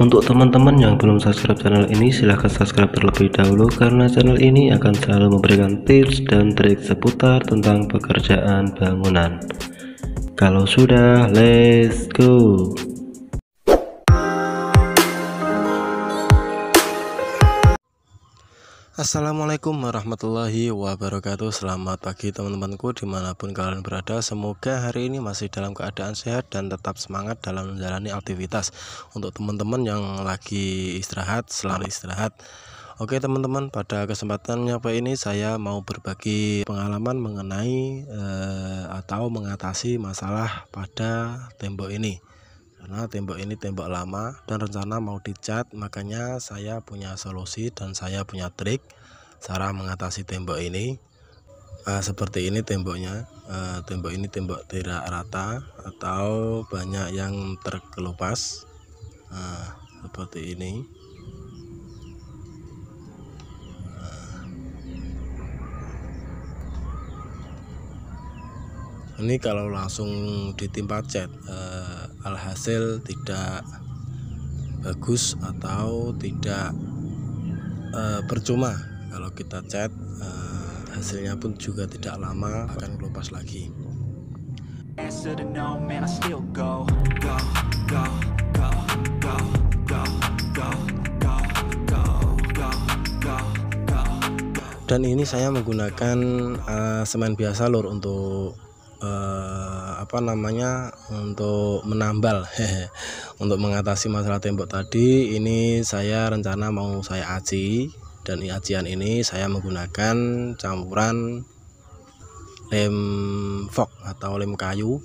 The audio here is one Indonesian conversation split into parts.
Untuk teman-teman yang belum subscribe channel ini silahkan subscribe terlebih dahulu karena channel ini akan selalu memberikan tips dan trik seputar tentang pekerjaan bangunan. Kalau sudah, let's go! Assalamualaikum warahmatullahi wabarakatuh. Selamat pagi teman-temanku di mana pun kalian berada. Semoga hari ini masih dalam keadaan sehat dan tetap semangat dalam menjalani aktivitas. Untuk teman-teman yang lagi istirahat selalu istirahat. Oke teman-teman pada kesempatannya apa ini saya mau berbagi pengalaman mengenai eh, atau mengatasi masalah pada tembok ini karena tembok ini tembok lama dan rencana mau dicat makanya saya punya solusi dan saya punya trik cara mengatasi tembok ini. Uh, seperti ini temboknya. Uh, tembok ini tembok tidak rata atau banyak yang terkelupas. Uh, seperti ini. Ini kalau langsung ditimpa cat eh, alhasil tidak bagus atau tidak e, percuma kalau kita cat e, hasilnya pun juga tidak lama akan kelupas lagi dan ini saya menggunakan uh, semen biasa lor untuk uh, apa namanya untuk menambal. Untuk mengatasi masalah tembok tadi ini saya rencana mau saya aci dan acian ini saya menggunakan campuran lem fog atau lem kayu.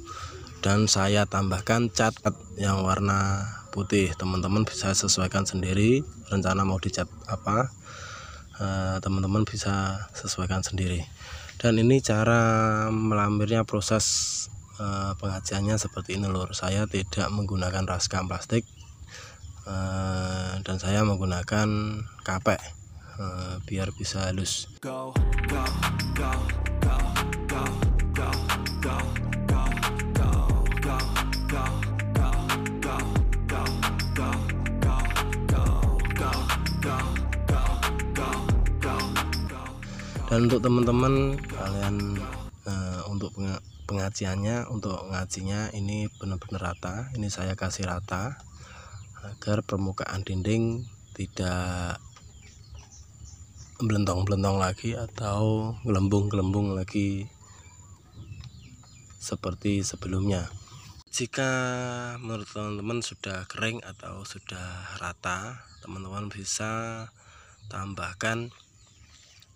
Dan saya tambahkan cat yang warna putih. Teman-teman bisa sesuaikan sendiri. Rencana mau dicat apa eh, teman-teman bisa sesuaikan sendiri dan ini cara melampirnya proses eh, pengajiannya seperti ini lur. Saya tidak menggunakan raskam plastik eh, dan saya menggunakan kapek eh, biar bisa halus. Go, go, go, go, dan untuk teman-teman kalian eh, untuk penga- pengajiannya untuk ngajinya ini benar-benar rata. Ini saya kasih rata agar permukaan dinding tidak belentong-belentong lagi atau gelembung-gelembung lagi seperti sebelumnya. Jika menurut teman-teman sudah kering atau sudah rata teman-teman bisa tambahkan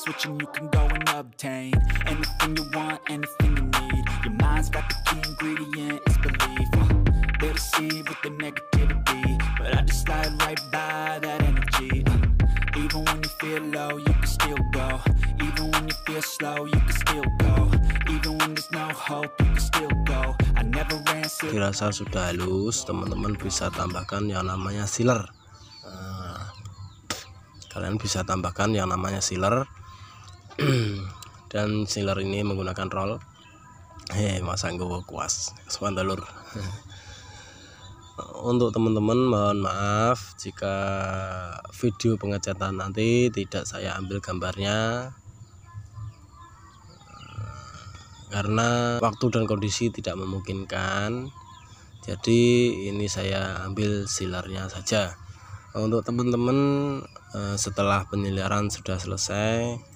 flip the switch and you can go and obtain Anything you want, anything you need. Your mind's got the key ingredient, it's belief. Uh, They deceive with the negativity But I just slide right by that energy. Uh, Even when you feel low, you can still go. Even when you feel slow, you can still go. Even when there's no hope, you can still go. I never answer dirasa sudah halus teman-teman bisa tambahkan yang namanya sealer. Eh, kalian bisa tambahkan yang namanya sealer dan sealer ini menggunakan roll. Hei masa gue kuas. Kesukaan telur. Untuk teman-teman mohon maaf jika video pengecatan nanti tidak saya ambil gambarnya. Karena waktu dan kondisi tidak memungkinkan. Jadi ini saya ambil silarnya saja. Untuk teman-teman eh, setelah penyiliran sudah selesai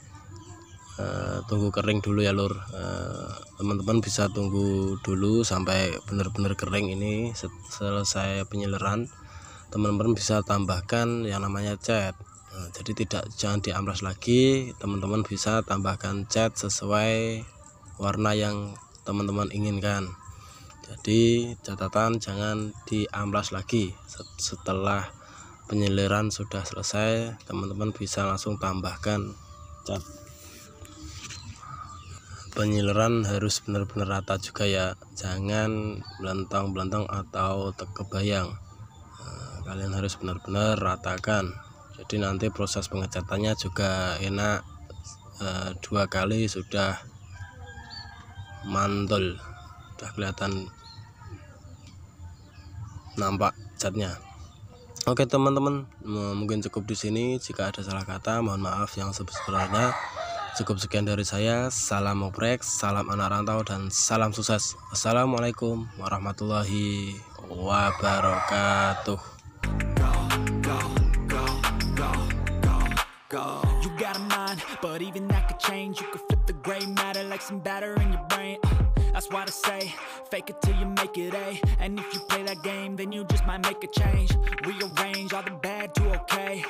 eh, tunggu kering dulu ya lur. Eh, teman-teman bisa tunggu dulu sampai benar-benar kering ini se- selesai penyiliran teman-teman bisa tambahkan yang namanya cat. Nah, jadi tidak jangan diamplas lagi. Teman-teman bisa tambahkan cat sesuai warna yang teman-teman inginkan. Jadi catatan jangan diamplas lagi. Set- setelah penyiliran sudah selesai teman-teman bisa langsung tambahkan cat penyiliran harus benar-benar rata juga ya. Jangan belentang-belentang atau kebayang nah, kalian harus benar-benar ratakan. Jadi nanti proses pengecatannya juga enak. E, dua kali sudah mantul. Sudah kelihatan nampak catnya. Oke teman-teman, mungkin cukup di sini. Jika ada salah kata, mohon maaf yang sebesarnya. Cukup sekian dari saya. Salam oprek, salam anak rantau, dan salam sukses. Assalamualaikum warahmatullahi wabarakatuh. You got a mind, but even that could change. You could flip the gray matter like some batter in your brain. That's why I say, fake it till you make it A And if you play that game, then you just might make a change Rearrange all the bad to okay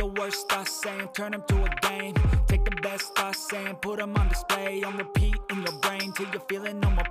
the worst thoughts saying, turn them to a game. Take the best thoughts saying, put them on display. On repeat in your brain till you're feeling no more pain